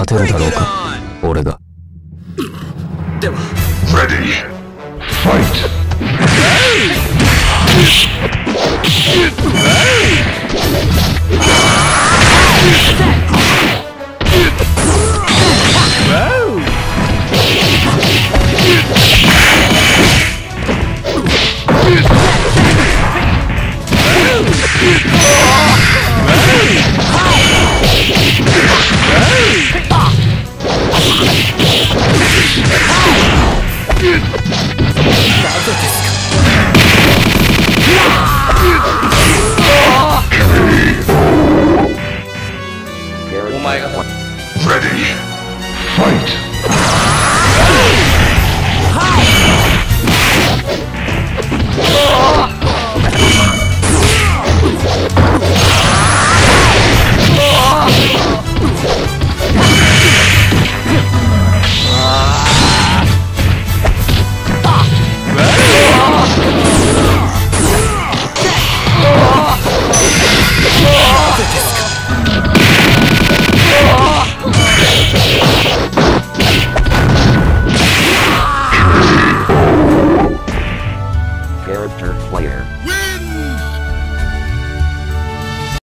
勝てるだろうか？俺がでは Ready. Fight. Ready. Fight.